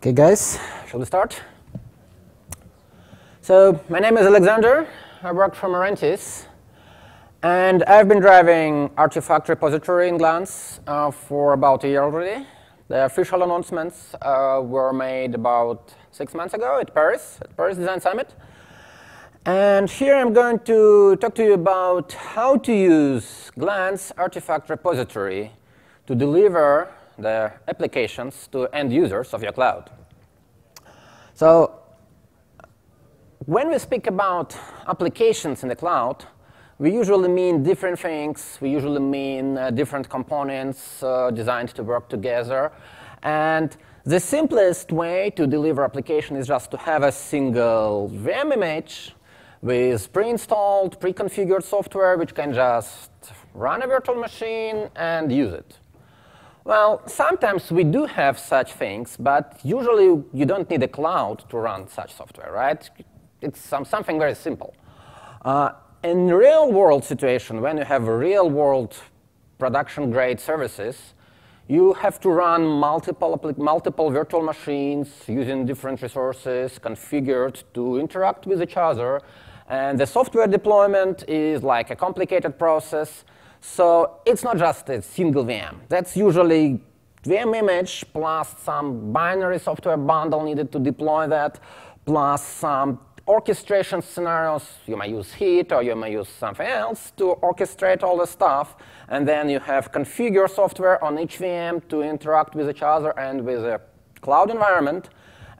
Okay, guys, shall we start? So, my name is Alexander. I work for Mirantis. And I've been driving Artifact repository in Glance uh, for about a year already. The official announcements uh, were made about six months ago at Paris, at Paris Design Summit. And here I'm going to talk to you about how to use Glance Artifact repository to deliver the applications to end users of your cloud. So when we speak about applications in the cloud, we usually mean different things. We usually mean uh, different components uh, designed to work together. And the simplest way to deliver application is just to have a single VM image with pre-installed, pre-configured software which can just run a virtual machine and use it. Well, sometimes we do have such things, but usually you don't need a cloud to run such software, right? It's some, something very simple. Uh, in real world situation, when you have real world production grade services, you have to run multiple, multiple virtual machines using different resources configured to interact with each other. And the software deployment is like a complicated process. So it's not just a single VM. That's usually VM image plus some binary software bundle needed to deploy that, plus some orchestration scenarios, you may use Heat or you may use something else to orchestrate all the stuff. And then you have configure software on each VM to interact with each other and with a cloud environment.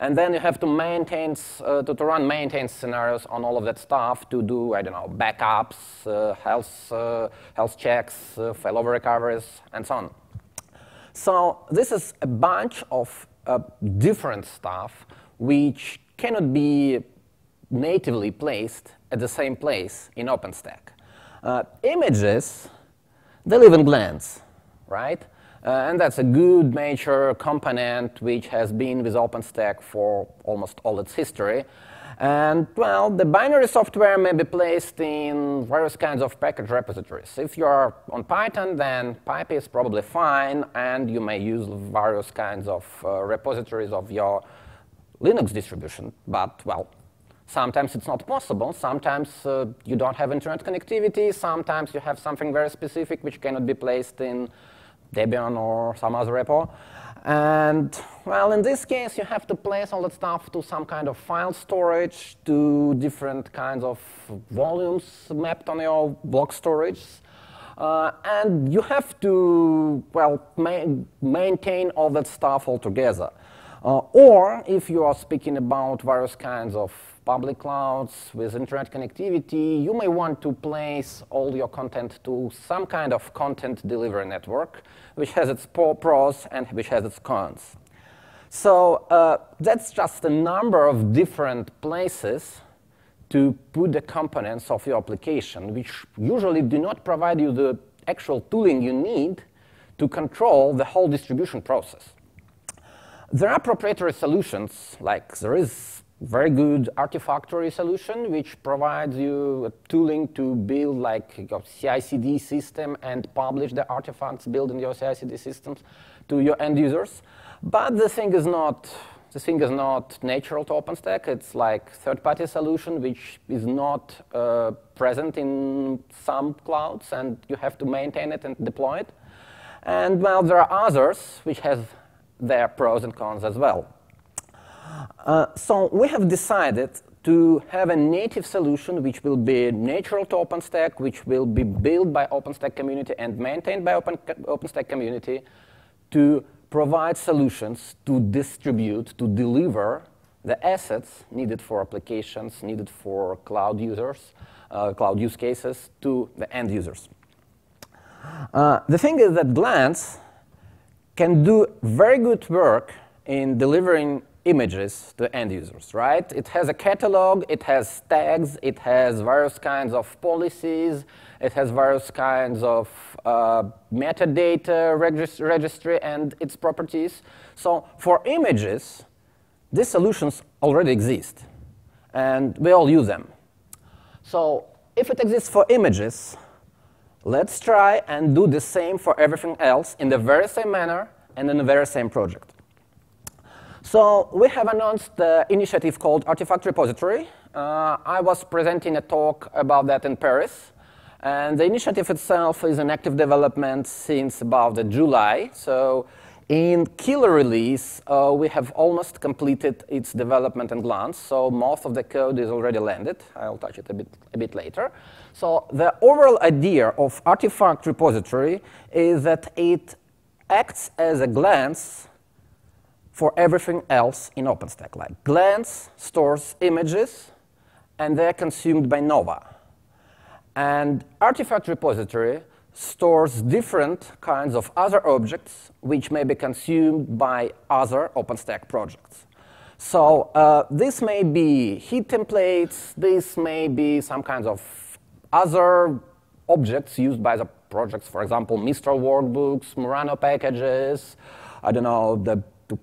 And then you have to maintain, uh, to, to, run maintenance scenarios on all of that stuff to do, I don't know, backups, uh, health, uh, health checks, uh, failover recoveries, and so on. So this is a bunch of uh, different stuff which cannot be natively placed at the same place in OpenStack. Uh, images, they live in Glance, right? Uh, and that's a good major component which has been with OpenStack for almost all its history. And, well, the binary software may be placed in various kinds of package repositories. If you're on Python, then Pip is probably fine, and you may use various kinds of uh, repositories of your Linux distribution. But, well, Sometimes it's not possible. Sometimes uh, you don't have internet connectivity. Sometimes you have something very specific which cannot be placed in Debian or some other repo. And, well, in this case, you have to place all that stuff to some kind of file storage, to different kinds of volumes mapped on your block storage. Uh, and you have to, well, ma maintain all that stuff altogether. Uh, or if you are speaking about various kinds of public clouds with internet connectivity, you may want to place all your content to some kind of content delivery network, which has its pros and which has its cons. So uh, that's just a number of different places to put the components of your application, which usually do not provide you the actual tooling you need to control the whole distribution process. There are proprietary solutions, like there is very good Artifactory solution, which provides you a tooling to build like a CI/CD system and publish the artifacts built in your CI/CD systems to your end users. But the thing is not the thing is not natural to OpenStack. It's like third-party solution which is not uh, present in some clouds, and you have to maintain it and deploy it. And well, there are others which have their pros and cons as well. Uh, so we have decided to have a native solution which will be natural to OpenStack, which will be built by OpenStack community and maintained by Open, OpenStack community to provide solutions to distribute, to deliver the assets needed for applications, needed for cloud users, uh, cloud use cases to the end users. Uh, the thing is that Glance can do very good work in delivering images to end users, right? It has a catalog, it has tags, it has various kinds of policies, it has various kinds of uh, metadata regist registry and its properties. So for images, these solutions already exist, and we all use them. So if it exists for images, let's try and do the same for everything else in the very same manner and in the very same project. So we have announced the initiative called Artifact Repository. Uh, I was presenting a talk about that in Paris. And the initiative itself is in active development since about July. So in Kilo release, uh, we have almost completed its development and Glance. So most of the code is already landed. I'll touch it a bit, a bit later. So the overall idea of Artifact Repository is that it acts as a glance for everything else in OpenStack. Like Glance stores images, and they're consumed by Nova. And Artifact Repository stores different kinds of other objects which may be consumed by other OpenStack projects. So uh, this may be heat templates, this may be some kinds of other objects used by the projects, for example, Mistral workbooks, Murano packages, I don't know, the,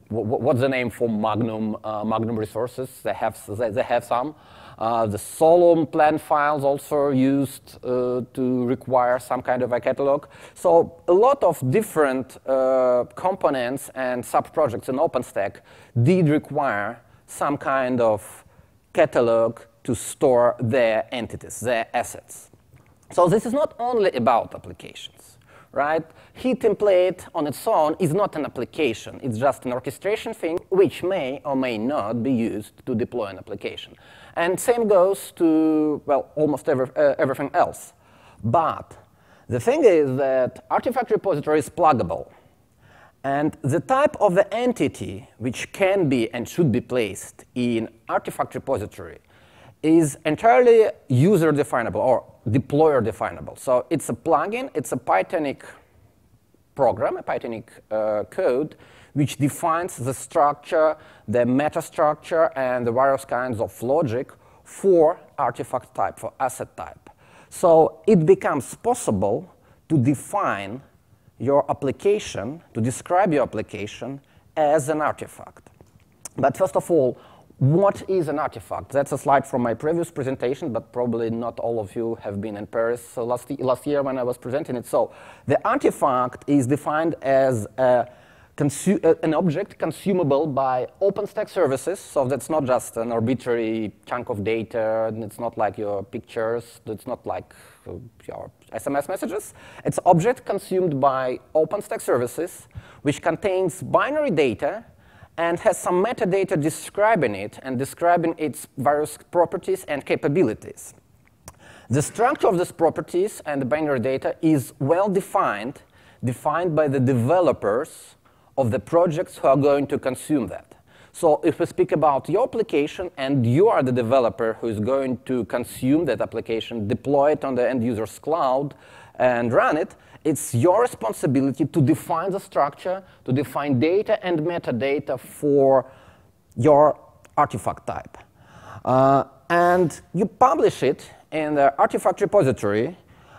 what's the name for Magnum, uh, Magnum resources? They have, they have some. Uh, the Solum plan files also used uh, to require some kind of a catalog. So a lot of different uh, components and sub-projects in OpenStack did require some kind of catalog to store their entities, their assets. So this is not only about applications, right? Heat template on its own is not an application. It's just an orchestration thing which may or may not be used to deploy an application. And same goes to, well, almost every, uh, everything else. But the thing is that artifact repository is pluggable. And the type of the entity which can be and should be placed in artifact repository is entirely user definable or deployer definable. So it's a plugin, it's a Pythonic program, a Pythonic uh, code, which defines the structure, the metastructure, and the various kinds of logic for artifact type, for asset type. So it becomes possible to define your application, to describe your application as an artifact. But first of all, what is an artifact? That's a slide from my previous presentation, but probably not all of you have been in Paris last, last year when I was presenting it. So the artifact is defined as a uh, an object consumable by OpenStack services. So that's not just an arbitrary chunk of data. And it's not like your pictures. It's not like uh, your SMS messages. It's object consumed by OpenStack services, which contains binary data and has some metadata describing it and describing its various properties and capabilities. The structure of these properties and the binary data is well defined, defined by the developers of the projects who are going to consume that. So if we speak about your application and you are the developer who is going to consume that application, deploy it on the end user's cloud, and run it, it's your responsibility to define the structure, to define data and metadata for your artifact type. Uh, and you publish it in the artifact repository.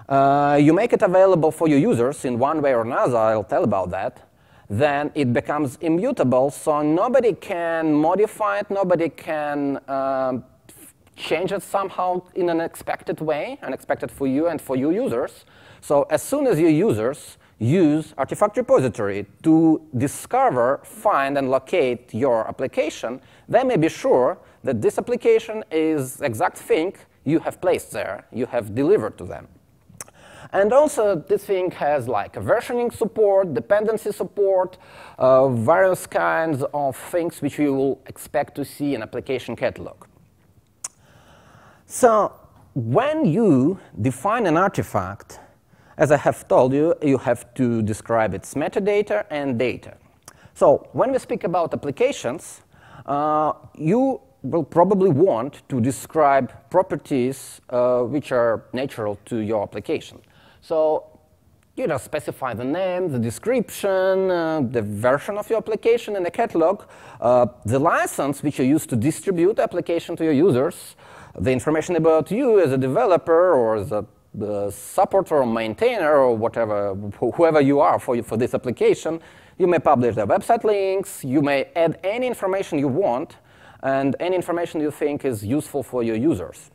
Uh, you make it available for your users in one way or another. I'll tell about that then it becomes immutable, so nobody can modify it, nobody can um, change it somehow in an expected way, unexpected for you and for your users. So as soon as your users use Artifact Repository to discover, find, and locate your application, they may be sure that this application is exact thing you have placed there, you have delivered to them. And also, this thing has like versioning support, dependency support, uh, various kinds of things which you will expect to see in application catalog. So when you define an artifact, as I have told you, you have to describe its metadata and data. So when we speak about applications, uh, you will probably want to describe properties uh, which are natural to your application. So you just specify the name, the description, uh, the version of your application in the catalog, uh, the license which you use to distribute the application to your users, the information about you as a developer or as a supporter or maintainer or whatever, wh whoever you are for, for this application. You may publish the website links. You may add any information you want and any information you think is useful for your users.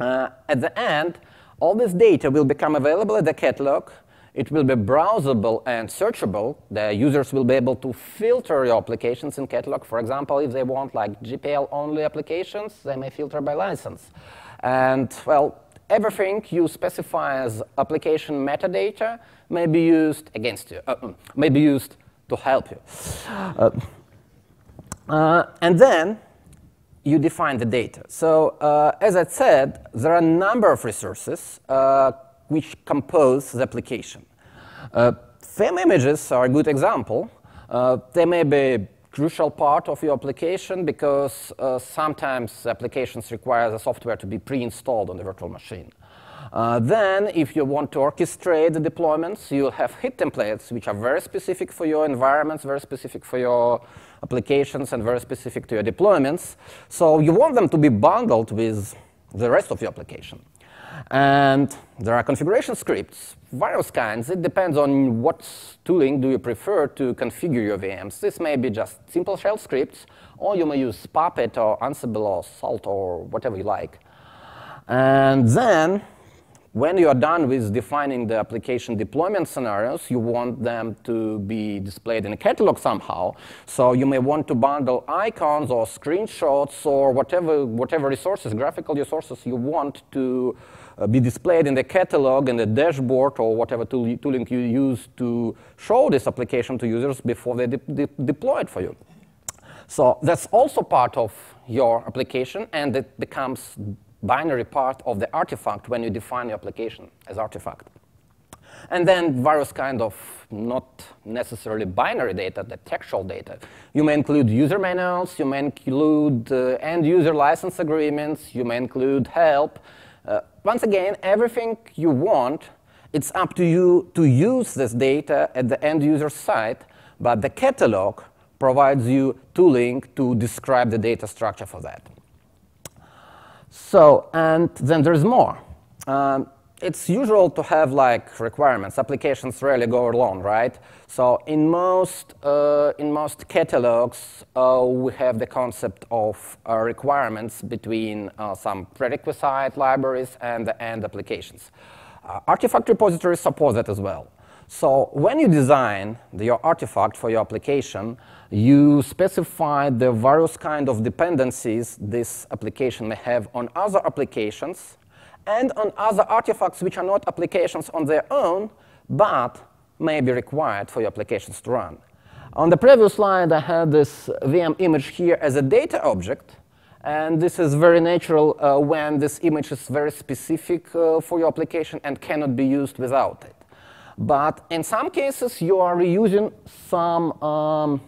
Uh, at the end, all this data will become available at the catalog. It will be browsable and searchable. The users will be able to filter your applications in catalog. For example, if they want like GPL-only applications, they may filter by license. And, well, everything you specify as application metadata may be used against you, uh, mm, may be used to help you. Uh, uh, and then you define the data. So uh, as I said, there are a number of resources uh, which compose the application. Uh, VM images are a good example. Uh, they may be a crucial part of your application because uh, sometimes applications require the software to be pre-installed on the virtual machine. Uh, then, if you want to orchestrate the deployments, you'll have Heat templates, which are very specific for your environments, very specific for your applications, and very specific to your deployments. So you want them to be bundled with the rest of your application. And there are configuration scripts, various kinds. It depends on what tooling do you prefer to configure your VMs. This may be just simple shell scripts, or you may use Puppet or Ansible or Salt or whatever you like. And then when you are done with defining the application deployment scenarios, you want them to be displayed in a catalog somehow. So you may want to bundle icons or screenshots or whatever, whatever resources, graphical resources you want to be displayed in the catalog and the dashboard or whatever tool, tooling you use to show this application to users before they de de deploy it for you. So that's also part of your application, and it becomes binary part of the artifact when you define your application as artifact. And then various kind of not necessarily binary data, the textual data. You may include user manuals, you may include uh, end-user license agreements, you may include help. Uh, once again, everything you want, it's up to you to use this data at the end-user site, but the catalog provides you tooling to describe the data structure for that. So, and then there's more. Um, it's usual to have like requirements. Applications rarely go alone, right? So in most, uh, in most catalogs, uh, we have the concept of uh, requirements between uh, some prerequisite libraries and the end applications. Uh, artifact repositories support that as well. So when you design the, your artifact for your application, you specify the various kind of dependencies this application may have on other applications and on other artifacts which are not applications on their own, but may be required for your applications to run. On the previous slide, I had this VM image here as a data object. And this is very natural uh, when this image is very specific uh, for your application and cannot be used without it. But in some cases, you are reusing some, um,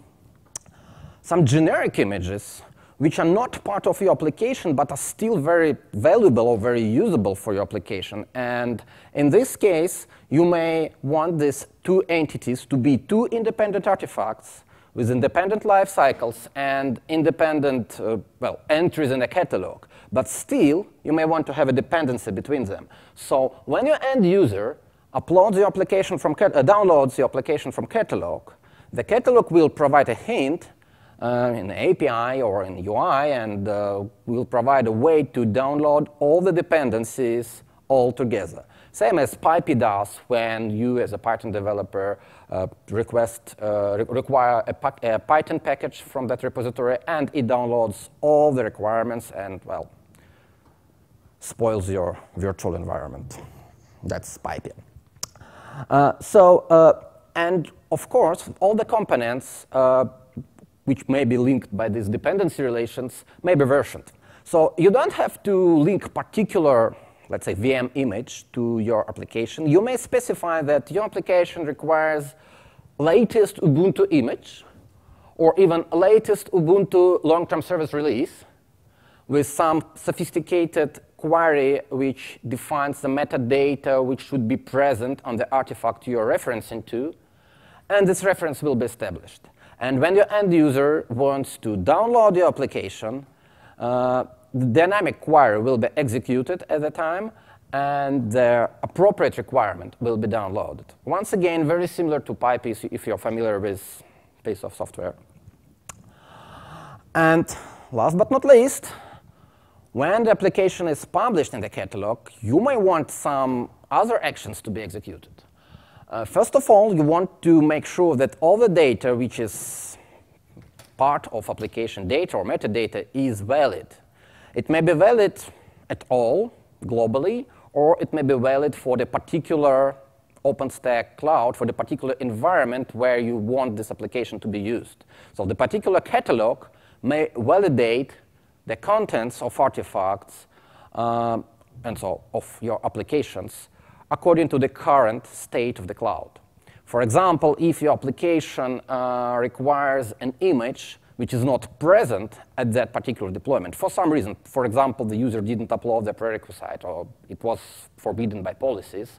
some generic images which are not part of your application but are still very valuable or very usable for your application. And in this case, you may want these two entities to be two independent artifacts with independent life cycles and independent uh, well, entries in a catalog. But still, you may want to have a dependency between them. So when your end user uploads your application from, uh, downloads your application from catalog, the catalog will provide a hint uh, in API or in UI, and uh, will provide a way to download all the dependencies all together. Same as PyPI does when you, as a Python developer, uh, request, uh, re require a, a, Python package from that repository, and it downloads all the requirements and, well, spoils your virtual environment. That's PyPI. Uh, so, uh, and of course, all the components uh, which may be linked by these dependency relations may be versioned. So you don't have to link particular, let's say, VM image to your application. You may specify that your application requires latest Ubuntu image or even latest Ubuntu long-term service release with some sophisticated query which defines the metadata which should be present on the artifact you're referencing to, and this reference will be established. And when your end user wants to download your application, uh, the dynamic query will be executed at the time, and the appropriate requirement will be downloaded. Once again, very similar to PyPI if you're familiar with piece of software. And last but not least, when the application is published in the catalog, you may want some other actions to be executed. Uh, first of all, you want to make sure that all the data which is part of application data or metadata is valid. It may be valid at all globally, or it may be valid for the particular OpenStack cloud, for the particular environment where you want this application to be used. So the particular catalog may validate the contents of artifacts uh, and so of your applications according to the current state of the cloud. For example, if your application uh, requires an image which is not present at that particular deployment, for some reason, for example, the user didn't upload the prerequisite or it was forbidden by policies,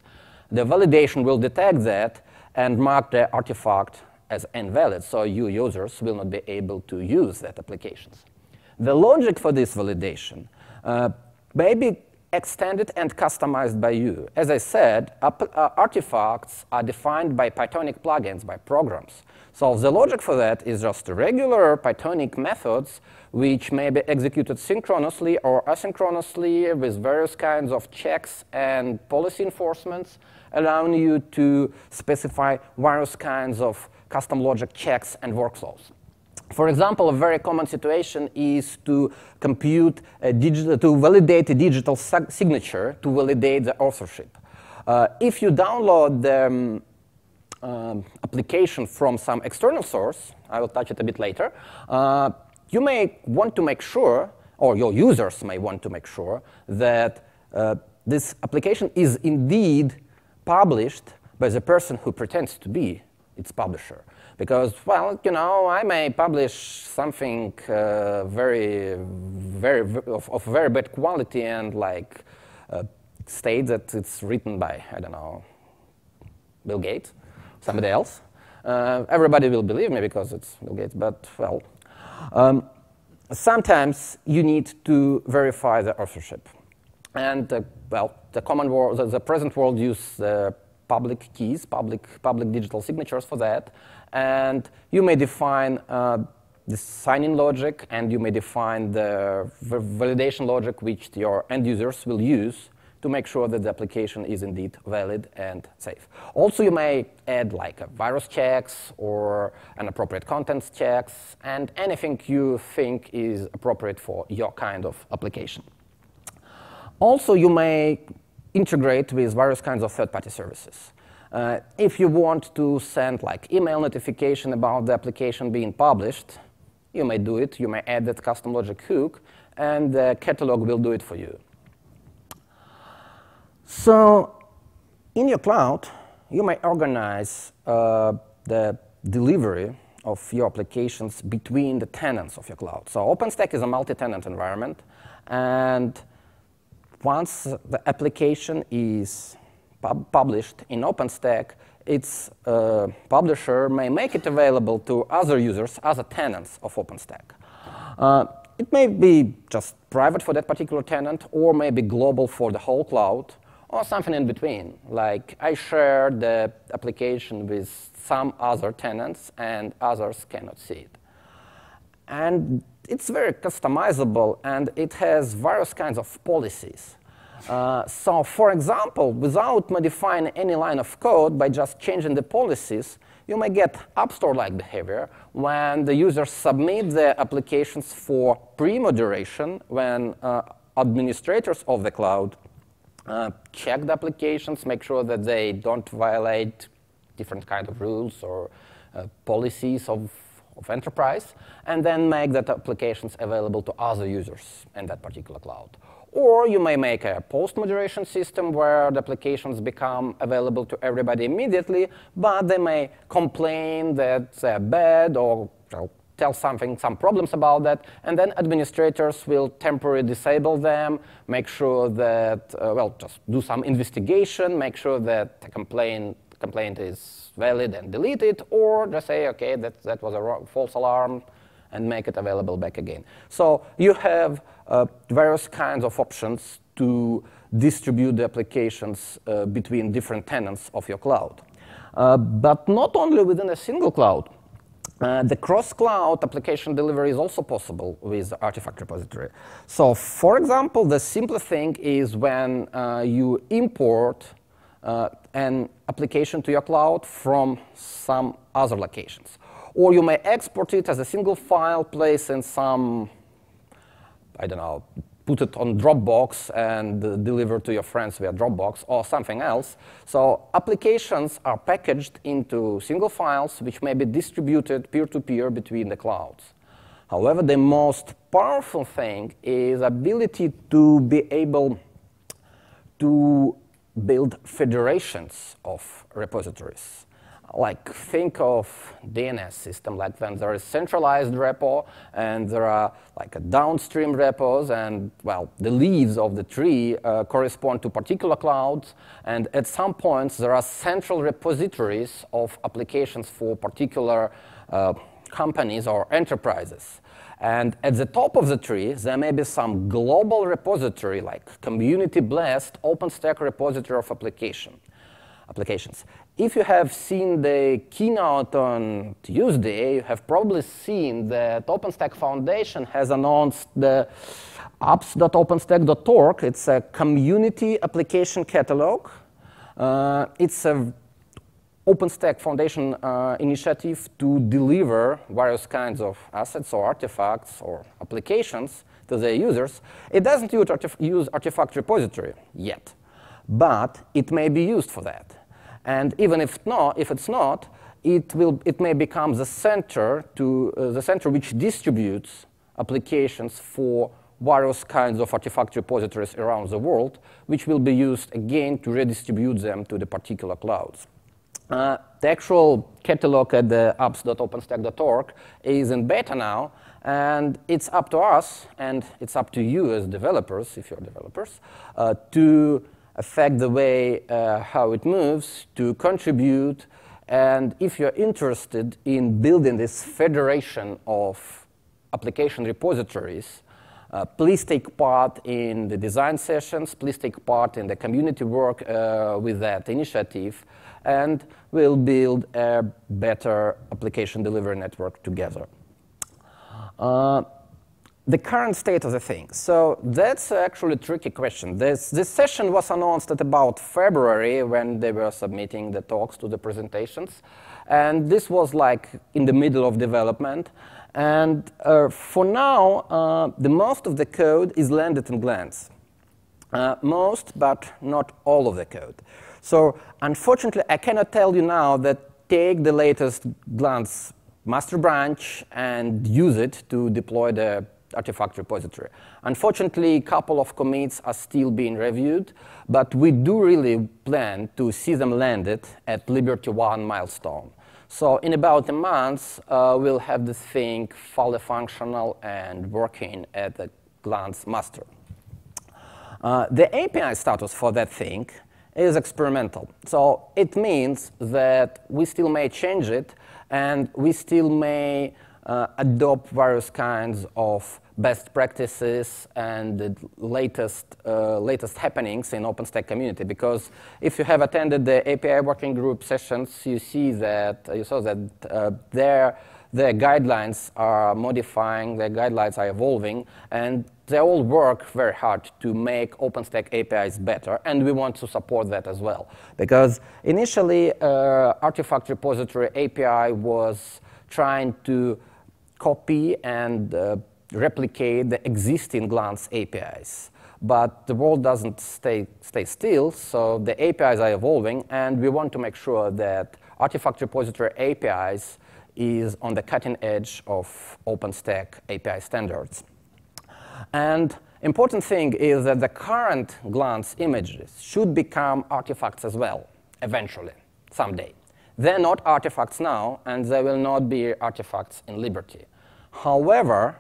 the validation will detect that and mark the artifact as invalid, so you users will not be able to use that applications. The logic for this validation uh, may be extended and customized by you. As I said, uh, artifacts are defined by Pythonic plugins, by programs. So the logic for that is just regular Pythonic methods which may be executed synchronously or asynchronously with various kinds of checks and policy enforcements, allowing you to specify various kinds of custom logic checks and workflows. For example, a very common situation is to compute a digital, to validate a digital signature to validate the authorship. Uh, if you download the um, um, application from some external source, I will touch it a bit later, uh, you may want to make sure, or your users may want to make sure, that uh, this application is indeed published by the person who pretends to be its publisher. Because, well, you know, I may publish something uh, very, very, of, of, very bad quality and like uh, state that it's written by, I don't know, Bill Gates, somebody else. Uh, everybody will believe me because it's Bill Gates, but, well, um, sometimes you need to verify the authorship. And, uh, well, the common world, the, the present world use public keys, public, public digital signatures for that. And you may define uh, the sign-in logic, and you may define the validation logic which your end users will use to make sure that the application is indeed valid and safe. Also, you may add like a virus checks or an appropriate contents checks and anything you think is appropriate for your kind of application. Also, you may integrate with various kinds of third-party services. Uh, if you want to send like email notification about the application being published, you may do it. You may add that custom logic hook, and the catalog will do it for you. So in your cloud, you may organize uh, the delivery of your applications between the tenants of your cloud. So OpenStack is a multi-tenant environment, and once the application is pub published in OpenStack, its uh, publisher may make it available to other users, other tenants of OpenStack. Uh, it may be just private for that particular tenant, or maybe global for the whole cloud, or something in between. Like I share the application with some other tenants, and others cannot see it. And it's very customizable, and it has various kinds of policies. Uh, so for example, without modifying any line of code, by just changing the policies, you may get App Store-like behavior when the users submit their applications for pre-moderation, when uh, administrators of the cloud uh, check the applications, make sure that they don't violate different kind of rules or uh, policies of, of enterprise, and then make that applications available to other users in that particular cloud. Or you may make a post-moderation system where the applications become available to everybody immediately, but they may complain that they're bad or tell something, some problems about that, and then administrators will temporarily disable them, make sure that, uh, well, just do some investigation, make sure that the complaint, complaint is valid and delete it, or just say, okay, that, that was a false alarm, and make it available back again. So you have various kinds of options to distribute the applications uh, between different tenants of your cloud. Uh, but not only within a single cloud. Uh, the cross-cloud application delivery is also possible with the Artifact Repository. So, for example, the simplest thing is when uh, you import uh, an application to your cloud from some other locations. Or you may export it as a single file, place in some, I don't know, put it on Dropbox and uh, deliver to your friends via Dropbox or something else. So applications are packaged into single files which may be distributed peer-to-peer -peer between the clouds. However, the most powerful thing is ability to be able to build federations of repositories. Like think of DNS system, like when there is centralized repo and there are like a downstream repos and well, the leaves of the tree uh, correspond to particular clouds and at some points there are central repositories of applications for particular uh, companies or enterprises. And at the top of the tree, there may be some global repository like community blessed OpenStack repository of application, applications. If you have seen the keynote on Tuesday, you have probably seen that OpenStack Foundation has announced the apps.openstack.org. It's a community application catalog. Uh, it's a OpenStack Foundation uh, initiative to deliver various kinds of assets or artifacts or applications to their users. It doesn't use, use artifact repository yet, but it may be used for that. And even if not, if it's not, it will it may become the center to uh, the center which distributes applications for various kinds of artifact repositories around the world, which will be used again to redistribute them to the particular clouds. Uh, the actual catalog at the apps.openstack.org is in beta now, and it's up to us, and it's up to you as developers, if you're developers, uh, to affect the way uh, how it moves, to contribute, and if you're interested in building this federation of application repositories, uh, please take part in the design sessions, please take part in the community work uh, with that initiative, and we'll build a better application delivery network together. Uh, the current state of the thing. So that's actually a tricky question. This, this session was announced at about February when they were submitting the talks to the presentations. And this was like in the middle of development. And uh, for now, uh, the most of the code is landed in Glance. Uh, most, but not all of the code. So unfortunately, I cannot tell you now that take the latest Glance master branch and use it to deploy the artifact repository. Unfortunately, a couple of commits are still being reviewed, but we do really plan to see them landed at Liberty 1 milestone. So in about a month, uh, we'll have this thing fully functional and working at the Glance master. Uh, the API status for that thing is experimental. So it means that we still may change it and we still may uh, adopt various kinds of best practices and the latest, uh, latest happenings in OpenStack community. Because if you have attended the API working group sessions, you see that, you saw that uh, there the guidelines are modifying, their guidelines are evolving, and they all work very hard to make OpenStack APIs better, and we want to support that as well. Because initially, uh, Artifact Repository API was trying to copy and uh, replicate the existing Glance APIs. But the world doesn't stay, stay still, so the APIs are evolving, and we want to make sure that Artifact Repository APIs is on the cutting edge of OpenStack API standards. And important thing is that the current glance images should become artifacts as well, eventually, someday. They're not artifacts now, and they will not be artifacts in Liberty. However,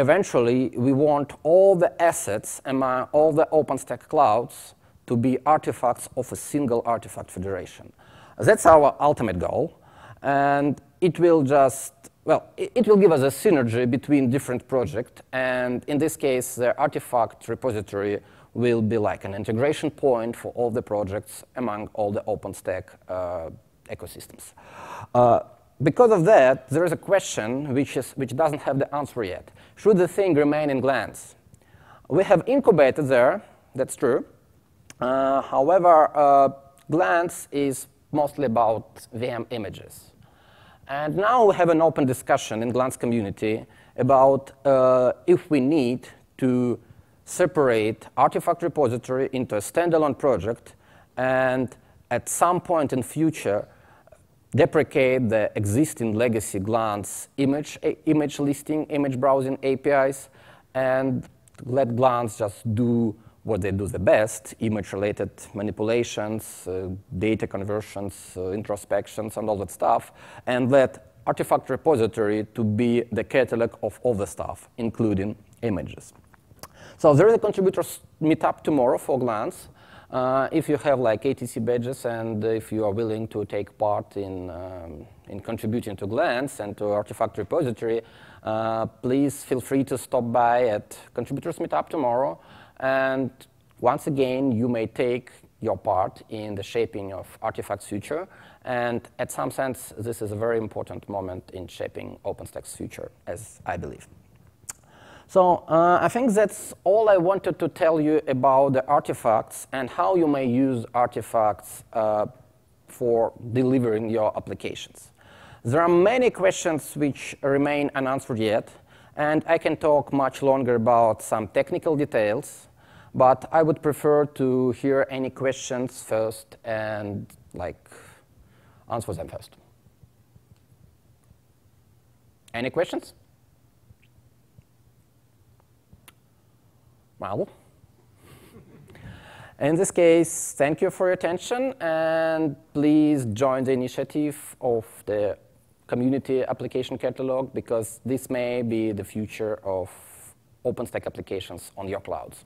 eventually, we want all the assets among all the OpenStack clouds to be artifacts of a single artifact federation. That's our ultimate goal. And it will just, well, it, will give us a synergy between different projects. And in this case, the artifact repository will be like an integration point for all the projects among all the OpenStack uh, ecosystems. Uh, because of that, there is a question which, is, which doesn't have the answer yet. Should the thing remain in Glance? We have incubated there, that's true. Uh, however, uh, Glance is mostly about VM images. And now we have an open discussion in Glance community about uh, if we need to separate artifact repository into a standalone project and at some point in future deprecate the existing legacy Glance image, image listing, image browsing APIs, and let Glance just do what they do the best, image-related manipulations, uh, data conversions, uh, introspections, and all that stuff, and let artifact repository to be the catalog of all the stuff, including images. So there is a contributors meetup tomorrow for Glance. Uh, if you have like ATC badges and if you are willing to take part in, um, in contributing to Glance and to Artifact repository, uh, please feel free to stop by at Contributors Meetup tomorrow. And once again, you may take your part in the shaping of Artifact's future. And at some sense, this is a very important moment in shaping OpenStack's future, as I believe. So uh, I think that's all I wanted to tell you about the artifacts and how you may use artifacts uh, for delivering your applications. There are many questions which remain unanswered yet, and I can talk much longer about some technical details, but I would prefer to hear any questions first and like answer them first. Any questions? Well, in this case, thank you for your attention, and please join the initiative of the community application catalog because this may be the future of OpenStack applications on your clouds.